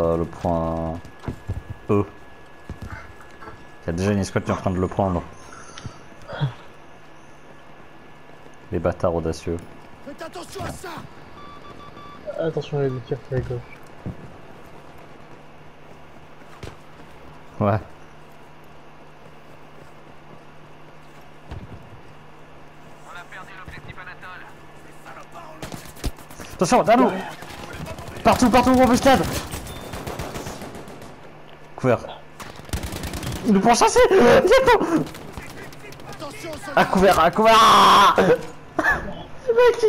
Euh, le point E. Il y a déjà une escouade qui est en train de le prendre. Les bâtards audacieux. Faites attention à ça Attention, il y a des tirs sur les gauche. Ouais. On a perdu l'objectif Anatole. Attention, derrière nous Partout, partout, embuscade Couvert. Ils nous Bientôt Attention, À couvert, à couvert Ah mec,